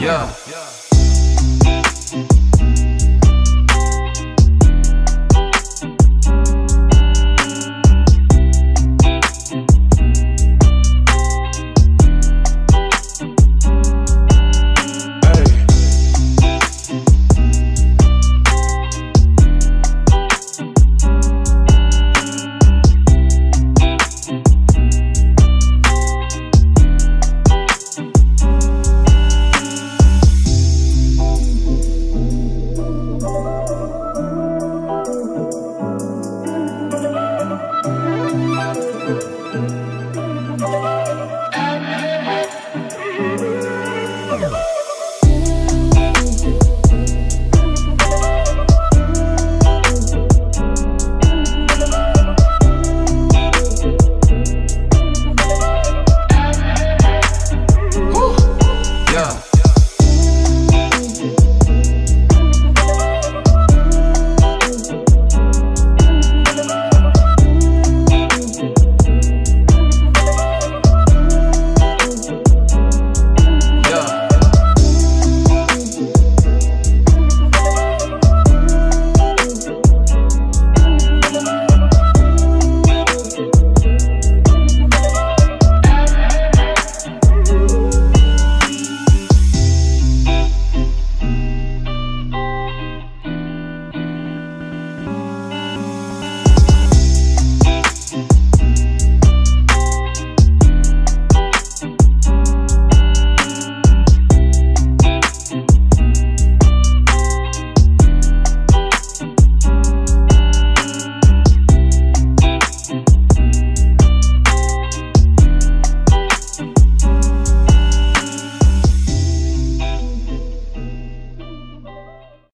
Yeah. Hello.